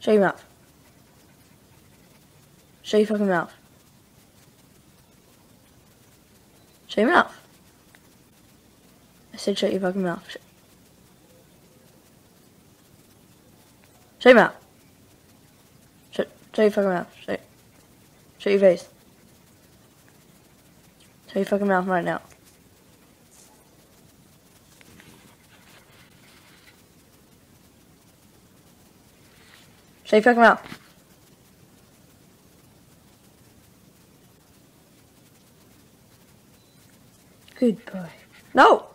Shut your mouth. Shut your fucking mouth. Shut your mouth. I said shut your fucking mouth. Shut your mouth. Shut, shut your fucking mouth. Shut, shut your face. Shut your fucking mouth right now. Your fucking mouth. Good boy. No!